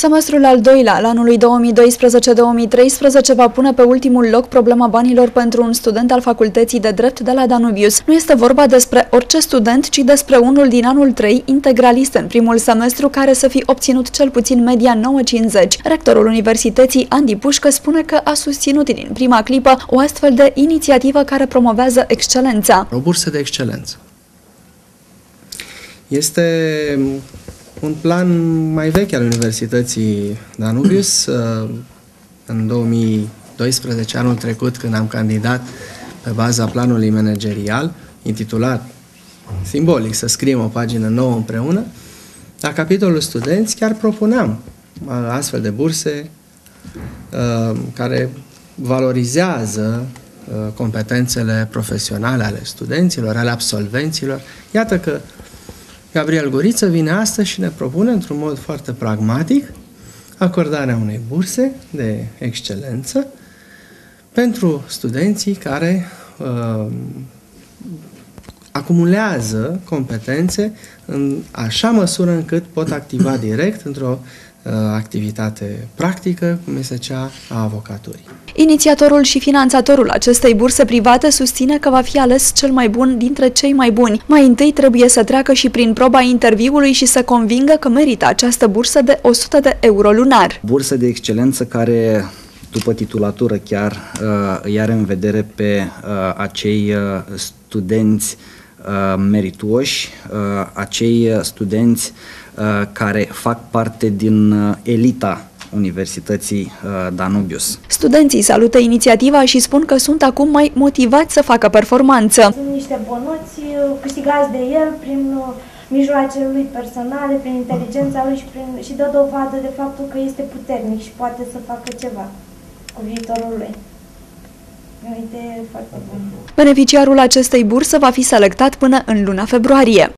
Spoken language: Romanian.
Semestrul al doilea al anului 2012-2013 va pune pe ultimul loc problema banilor pentru un student al Facultății de Drept de la Danubius. Nu este vorba despre orice student, ci despre unul din anul 3, integralist în primul semestru, care să fi obținut cel puțin media 9,50. Rectorul Universității, Andy Pușcă, spune că a susținut din prima clipă o astfel de inițiativă care promovează excelența. O bursă de excelență. Este un plan mai vechi al Universității Danubius. Uh, în 2012, anul trecut, când am candidat pe baza planului managerial, intitulat simbolic să scriem o pagină nouă împreună, la capitolul studenți chiar propuneam uh, astfel de burse uh, care valorizează competențele profesionale ale studenților, ale absolvenților. Iată că Gabriel Guriță vine astăzi și ne propune într-un mod foarte pragmatic acordarea unei burse de excelență pentru studenții care uh, acumulează competențe în așa măsură încât pot activa direct într-o uh, activitate practică, cum este cea a avocaturii. Inițiatorul și finanțatorul acestei burse private susține că va fi ales cel mai bun dintre cei mai buni. Mai întâi trebuie să treacă și prin proba interviului și să convingă că merită această bursă de 100 de euro lunar. Bursă de excelență care după titulatură chiar uh, îi are în vedere pe uh, acei uh, studenți merituoși, acei studenți care fac parte din elita Universității uh, Danubius. Studenții salută inițiativa și spun că sunt acum mai motivați să facă performanță. Sunt niște bonuți uh, câștigați de el prin uh, mijloacele lui personale, prin inteligența lui și, prin, și dă dovadă de faptul că este puternic și poate să facă ceva cu viitorul lui. Foarte bună. Beneficiarul acestei burse va fi selectat până în luna februarie.